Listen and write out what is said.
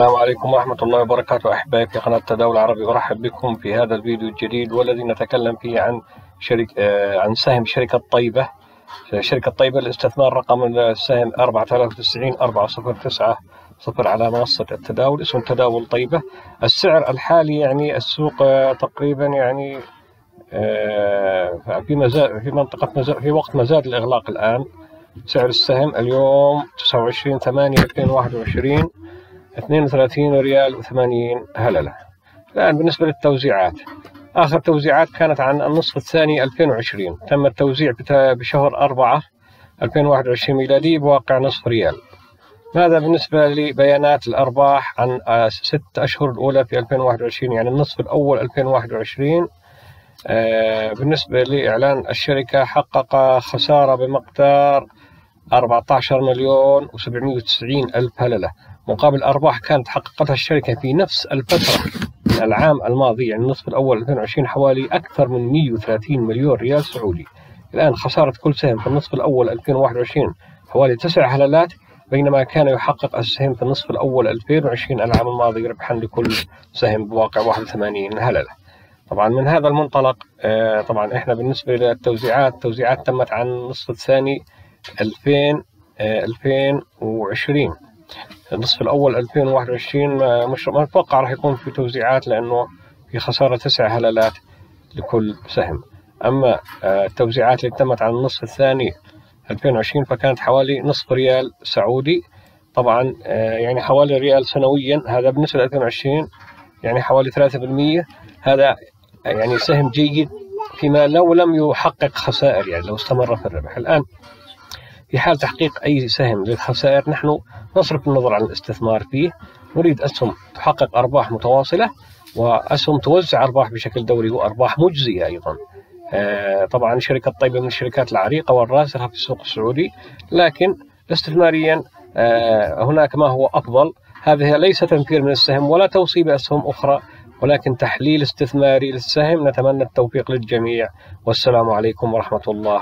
السلام عليكم ورحمة الله وبركاته. أحبائي في قناة تداول العربي أرحب بكم في هذا الفيديو الجديد والذي نتكلم فيه عن شركة آه، عن سهم شركة طيبة. شركة طيبة للاستثمار رقم السهم 4090 409 صفر على منصة التداول اسم تداول طيبة. السعر الحالي يعني السوق آه، تقريبا يعني آه، في مزاد في منطقة مزاد في وقت مزاد الإغلاق الآن. سعر السهم اليوم 29 8 2021 32 ريال و80 هللة. الآن بالنسبة للتوزيعات آخر توزيعات كانت عن النصف الثاني 2020 تم التوزيع بشهر 4 2021 ميلادي بواقع نصف ريال. هذا بالنسبة لبيانات الأرباح عن ست أشهر الأولى في 2021 يعني النصف الأول 2021 آه، بالنسبة لإعلان الشركة حقق خسارة بمقدار 14 مليون و790 ألف هللة. مقابل أرباح كانت حققتها الشركة في نفس الفترة. من العام الماضي يعني النصف الأول 2020 حوالي أكثر من 130 مليون ريال سعودي. الآن خسارة كل سهم في النصف الأول 2021 حوالي تسع هللات بينما كان يحقق السهم في النصف الأول 2020 العام الماضي ربحا لكل سهم بواقع 81 هللة طبعا من هذا المنطلق آه، طبعا إحنا بالنسبة للتوزيعات التوزيعات تمت عن النصف الثاني 2000 2020 النصف الأول 2021 مش ما أتوقع راح يكون في توزيعات لأنه في خسارة تسع هلالات لكل سهم. أما آه، التوزيعات اللي تمت على النصف الثاني 2020 فكانت حوالي نصف ريال سعودي. طبعا آه، يعني حوالي ريال سنويا هذا بالنسبة ل 2020 يعني حوالي 3% هذا يعني سهم جيد فيما لو لم يحقق خسائر يعني لو استمر في الربح. الآن في حال تحقيق أي سهم للخسائر نحن نصرف النظر عن الاستثمار فيه. نريد أسهم تحقق أرباح متواصلة وأسهم توزع أرباح بشكل دوري وأرباح مجزية أيضا. آه، طبعا شركة طيبة من الشركات العريقة والراسخة في السوق السعودي لكن استثماريا آه، هناك ما هو أفضل. هذه ليس تنفير من السهم ولا توصي بأسهم أخرى ولكن تحليل استثماري للسهم. نتمنى التوفيق للجميع والسلام عليكم ورحمة الله.